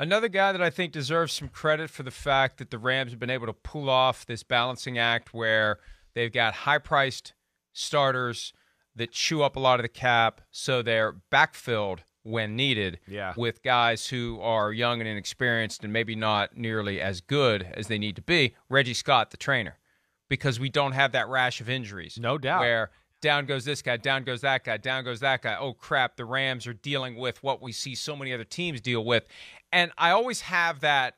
Another guy that I think deserves some credit for the fact that the Rams have been able to pull off this balancing act where they've got high priced starters that chew up a lot of the cap, so they're backfilled when needed Yeah. with guys who are young and inexperienced and maybe not nearly as good as they need to be. Reggie Scott, the trainer, because we don't have that rash of injuries. No doubt. Where down goes this guy, down goes that guy, down goes that guy. Oh crap, the Rams are dealing with what we see so many other teams deal with. And I always have that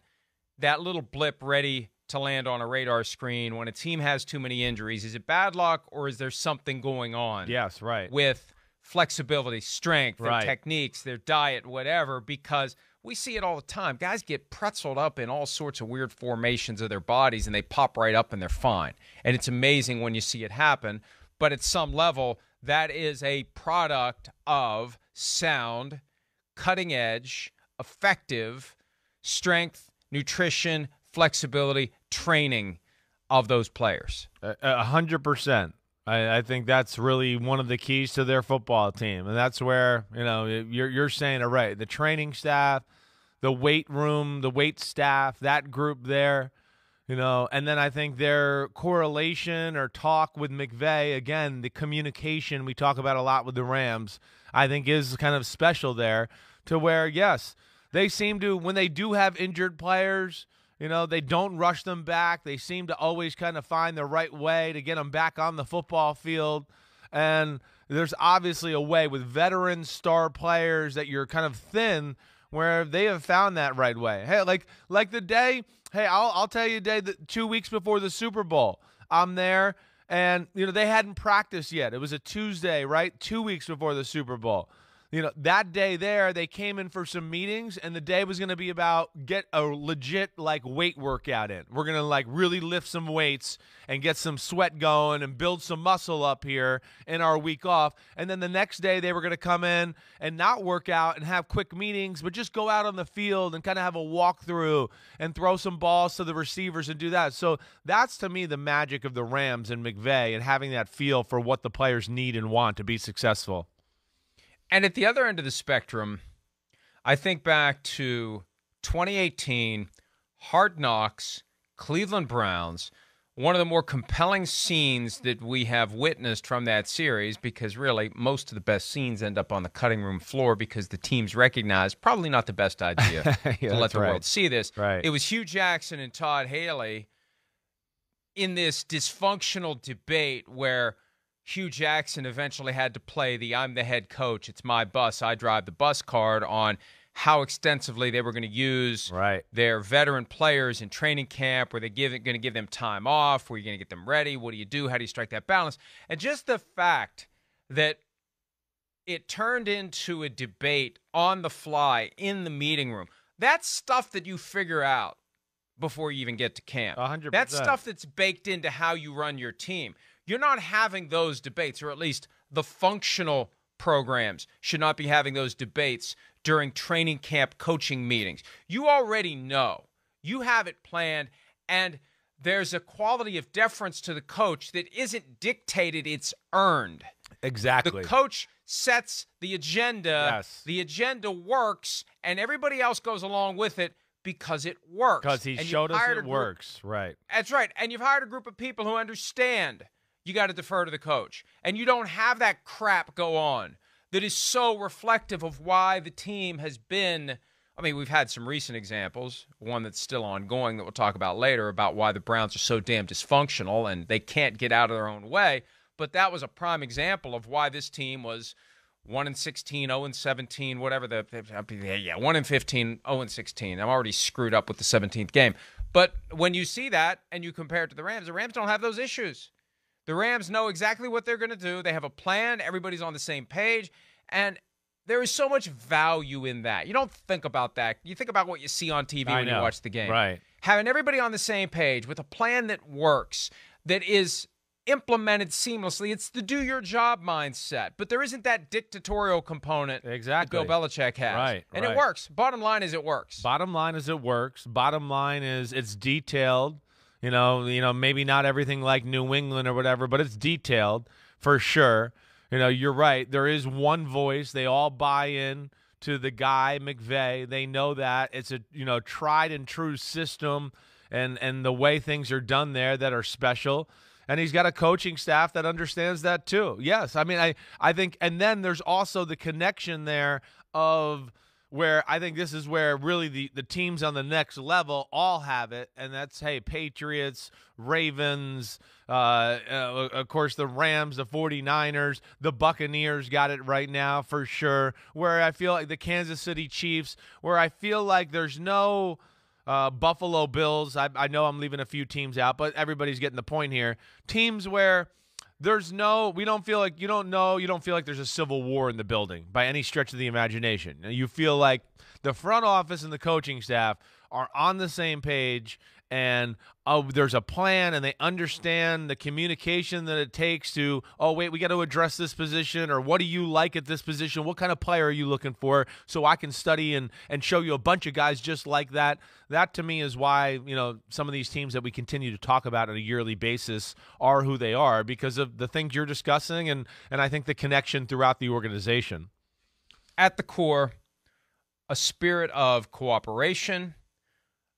that little blip ready to land on a radar screen when a team has too many injuries. Is it bad luck or is there something going on? Yes, right. with flexibility, strength, their Right. techniques, their diet, whatever, because we see it all the time. Guys get pretzeled up in all sorts of weird formations of their bodies and they pop right up and they're fine. And it's amazing when you see it happen. But at some level, that is a product of sound, cutting edge, effective strength, nutrition, flexibility, training of those players. A hundred percent. I, I think that's really one of the keys to their football team, and that's where you know you're you're saying it right. The training staff, the weight room, the weight staff, that group there, you know, and then I think their correlation or talk with McVay again, the communication we talk about a lot with the Rams, I think is kind of special there. To where yes, they seem to when they do have injured players. You know, they don't rush them back. They seem to always kind of find the right way to get them back on the football field. And there's obviously a way with veteran star players that you're kind of thin where they have found that right way. Hey, like like the day, hey, I'll I'll tell you the day that 2 weeks before the Super Bowl, I'm there and you know they hadn't practiced yet. It was a Tuesday, right? 2 weeks before the Super Bowl you know that day there they came in for some meetings and the day was going to be about get a legit like weight workout in. We're going to like really lift some weights and get some sweat going and build some muscle up here in our week off. And then the next day they were going to come in and not work out and have quick meetings but just go out on the field and kind of have a walkthrough and throw some balls to the receivers and do that. So that's to me the magic of the rams and McVay and having that feel for what the players need and want to be successful And at the other end of the spectrum, I think back to 2018, Hard Knocks, Cleveland Browns, one of the more compelling scenes that we have witnessed from that series because really most of the best scenes end up on the cutting room floor because the teams recognize probably not the best idea to let the right. world see this. Right. It was Hue Jackson and Todd Haley in this dysfunctional debate where Hue Jackson eventually had to play the I'm the head coach, it's my bus, I drive the bus card on how extensively they were going to use Right. their veteran players in training camp. Were they give, going to give them time off? Were you going to get them ready? What do you do? How do you strike that balance? And just the fact that it turned into a debate on the fly in the meeting room. That's stuff that you figure out before you even get to camp. A hundred That's stuff that's baked into how you run your team. You're not having those debates, or at least the functional programs should not be having those debates during training camp coaching meetings. You already know. You have it planned, and there's a quality of deference to the coach that isn't dictated, it's earned. Exactly. The coach sets the agenda. Yes. The agenda works, and everybody else goes along with it because it works. Because he And showed us it group- works. Right. That's right. And you've hired a group of people who understand you got to defer to the coach. And you don't have that crap go on that is so reflective of why the team has been. I mean, we've had some recent examples, one that's still ongoing that we'll talk about later about why the Browns are so damn dysfunctional and they can't get out of their own way. But that was a prime example of why this team was 1 and 16, 0 and 17, whatever the yeah, 1 and 15, 0 and 16. I'm already screwed up with the 17th game. But when you see that and you compare it to the Rams, the Rams don't have those issues. The Rams know exactly what they're going to do. They have a plan, everybody's on the same page, and there is so much value in that. You don't think about that. You think about what you see on TV I when you watch the game. Right. Having everybody on the same page with a plan that works, that is implemented seamlessly. It's the do your job mindset. But there isn't that dictatorial component Exactly. that Bill Belichick has. Right, And it works. Bottom line is it works. Bottom line is it works. Bottom line is it's detailed. You know, you know, maybe not everything like New England or whatever, but it's detailed for sure. You know, you're right. There is one voice. They all buy in to the guy McVay. They know that it's a you know tried and true system and and the way things are done there that are special. And he's got a coaching staff that understands that too. Yes, I mean I I think and then there's also the connection there of where I think this is where really the, the teams on the next level all have it, and that's hey, Patriots, Ravens, uh, uh, of course the Rams, the 49ers, the Buccaneers got it right now for sure. Where I feel like the Kansas City Chiefs, where I feel like there's no uh, Buffalo Bills. I, I know I'm leaving a few teams out, but everybody's getting the point here. Teams where there's no we don't feel like you don't know you don't feel like there's a civil war in the building by any stretch of the imagination. You feel like the front office and the coaching staff are on the same page and uh, there's a plan and they understand the communication that it takes to oh wait we got to address this position or what do you like at this position? What kind of player are you looking for? So i can study and and show you a bunch of guys just like that. That to me is why you know some of these teams that we continue to talk about on a yearly basis are who they are because of the things you're discussing and and i think the connection throughout the organization. At the core a spirit of cooperation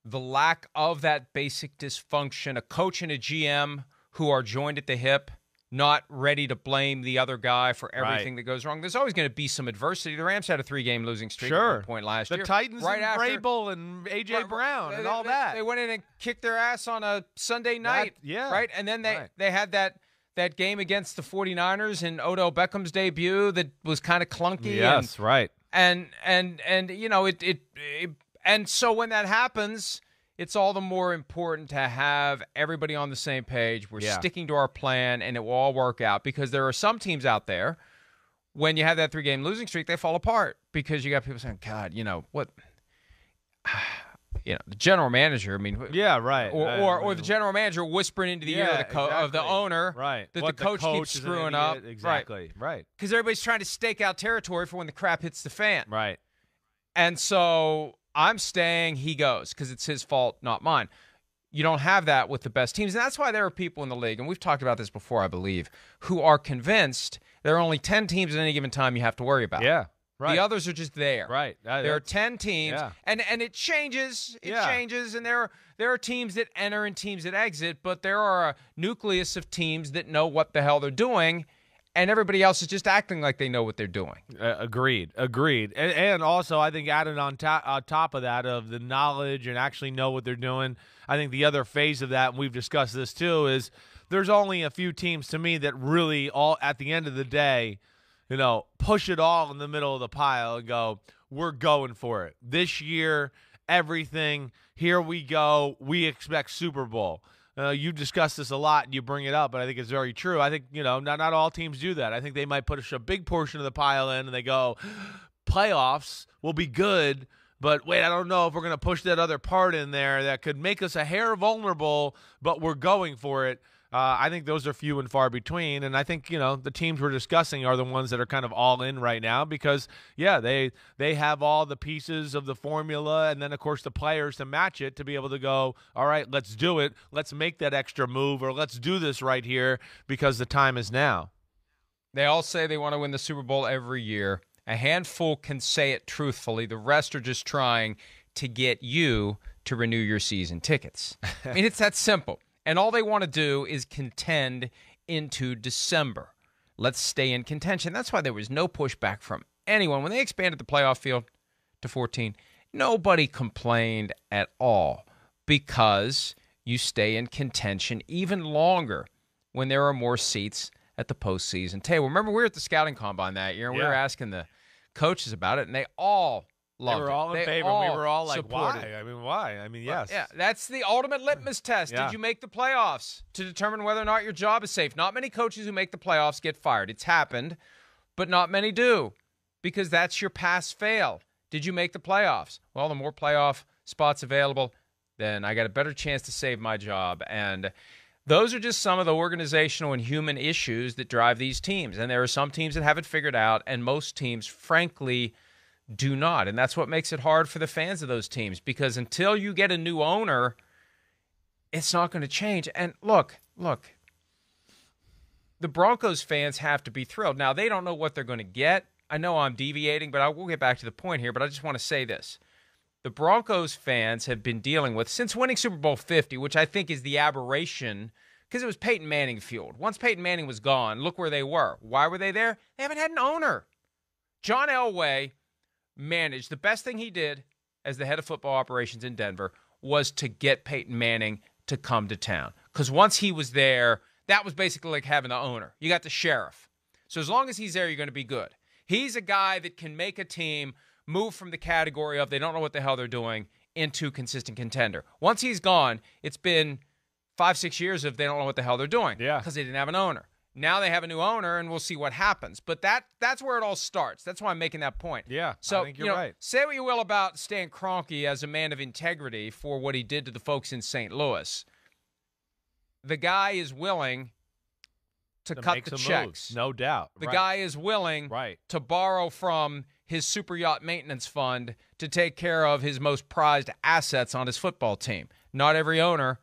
the lack of that basic dysfunction, a coach and a GM who are joined at the hip, not ready to blame the other guy for everything Right. that goes wrong. There's always going to be some adversity. The Rams had a three-game losing streak at Sure. one point last the year. The Titans right and after, Vrabel and AJ Right, Brown they- and all they- that They went in and kicked their ass on a Sunday night. yeah, Right? And then they right. they had that that game against the 49ers in Odell Beckham's debut that was kind of clunky and yes right and and and you know it, it it and so when that happens it's all the more important to have everybody on the same page. We're Yeah. sticking to our plan and it will all work out. Because there are some teams out there when you have that three game losing streak they fall apart. Because you got people saying god you know what you know the general manager i mean yeah right. or, or, or the general manager whispering into the ear of the, co- of the owner right. that What the coach, keeps is an screwing up. Right. exactly. Right. Because everybody's trying to stake out territory for when the crap hits the fan. Right. And so I'm staying, he goes because it's his fault, not mine. You don't have that with the best teams. And that's why there are people in the league, and we've talked about this before, I believe, who are convinced there are only 10 teams at any given time you have to worry about. yeah right The others are just there. right Uh, There are 10 teams, yeah. and, and it changes. It Yeah. changes, and there are, there are teams that enter and teams that exit, but there are a nucleus of teams that know what the hell they're doing, and everybody else is just acting like they know what they're doing. Uh, agreed, agreed, and, and also I think added on top on top of that of the knowledge and actually know what they're doing. I think the other phase of that, and we've discussed this too, is there's only a few teams to me that really all at the end of the day, you know, push it all in the middle of the pile and go, we're going for it this year. Everything here we go. We expect Super Bowl. Uh, you discuss this a lot and you bring it up, but I think it's very true. I think you know not not all teams do that. I think they might push a big portion of the pile in and they go, playoffs will be good, but wait, I don't know if we're going to push that other part in there that could make us a hair vulnerable, but we're going for it. Uh, I think those are few and far between, and I think you know the teams we're discussing are the ones that are kind of all in right now because yeah, they they have all the pieces of the formula, and then of course the players to match it to be able to go, all right, let's do it, let's make that extra move, or let's do this right here because the time is now. They all say they want to win the Super Bowl every year. A handful can say it truthfully. The rest are just trying to get you to renew your season tickets. I mean, it's that simple. And all they want to do is contend into December. Let's stay in contention. That's why there was no pushback from anyone. When they expanded the playoff field to 14, nobody complained at all because you stay in contention even longer when there are more seats at the postseason table. Remember, we were at the scouting combine that year, and we were asking the coaches about it, and they all loved they were all in They favor. all we were all like, supported why? I mean, why? I mean, yes. Yeah, that's the ultimate litmus test. Yeah. Did you make the playoffs to determine whether or not your job is safe? Not many coaches who make the playoffs get fired. It's happened, but not many do because that's your pass fail. Did you make the playoffs? Well, the more playoff spots available, then I got a better chance to save my job. And those are just some of the organizational and human issues that drive these teams. And there are some teams that have it figured out, and most teams, frankly, do not. And that's what makes it hard for the fans of those teams because until you get a new owner, it's not going to change. And look, look, the Broncos fans have to be thrilled. Now, they don't know what they're going to get. I know I'm deviating, but I will get back to the point here. But I just want to say this. The Broncos fans have been dealing with since winning Super Bowl 50, which I think is the aberration because it was Peyton Manning fueled. Once Peyton Manning was gone, look where they were. Why were they there? They haven't had an owner. John Elway managed the best thing he did as the head of football operations in Denver was to get Peyton Manning to come to town. Because once he was there, that was basically like having the owner. You got the sheriff. So as long as he's there, you're going to be good. He's a guy that can make a team move from the category of they don't know what the hell they're doing into consistent contender. Once he's gone, it's been five, six years of they don't know what the hell they're doing. Yeah. Because they didn't have an owner. Now they have a new owner, and we'll see what happens. But that that's where it all starts. That's why I'm making that point. Yeah, So I think you're you know, right. Say what you will about Stan Kroenke as a man of integrity for what he did to the folks in St. Louis. The guy is willing to, To cut the checks. moves, no doubt. The Right. guy is willing Right. to borrow from his super yacht maintenance fund to take care of his most prized assets on his football team. Not every owner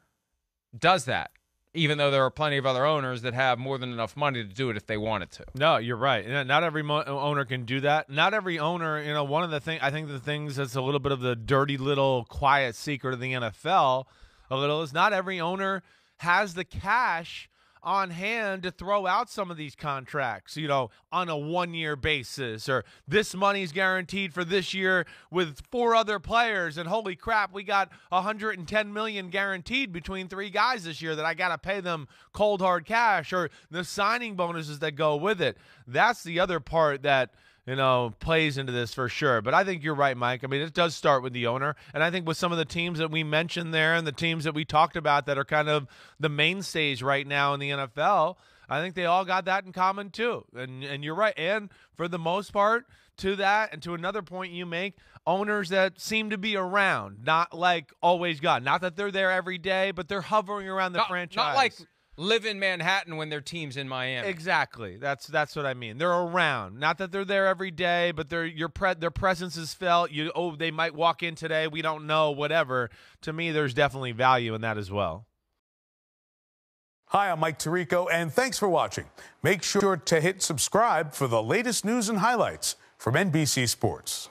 does that, even though there are plenty of other owners that have more than enough money to do it if they wanted to. No, you're right. Not every mo- owner can do that. Not every owner, you know, one of the things, I think the things that's a little bit of the dirty little quiet secret of the NFL, a little, is not every owner has the cash on hand to throw out some of these contracts, you know, on a one year basis, or this money's guaranteed for this year with four other players. And holy crap, we got 110 million guaranteed between three guys this year that I got to pay them cold hard cash, or the signing bonuses that go with it. That's the other part that you know, plays into this for sure. But I think you're right, Mike. I mean, it does start with the owner. And I think with some of the teams that we mentioned there and the teams that we talked about that are kind of the mainstays right now in the NFL, I think they all got that in common too. And and you're right. And for the most part, to that and to another point you make, owners that seem to be around, not like always gone. Not that they're there every day, but they're hovering around the not, franchise. not like live in Manhattan when their team's in Miami. Exactly. That's that's what I mean. They're around. Not that they're there every day, but their your pre- their presence is felt. You oh, they might walk in today. We don't know. Whatever. To me, there's definitely value in that as well. Hi, I'm Mike Tirico, and thanks for watching. Make sure to hit subscribe for the latest news and highlights from NBC Sports.